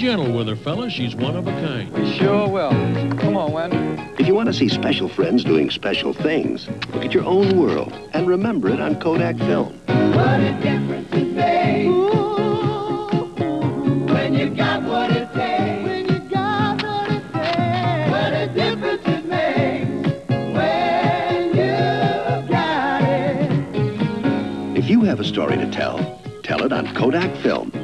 Gentle with her, fellas. She's one of a kind. We sure will. Come on, Wen. If you want to see special friends doing special things, look at your own world and remember it on Kodak film. What a difference it makes when you got what it takes. When you got what it takes. What a difference it makes when you got it. If you have a story to tell, tell it on Kodak film.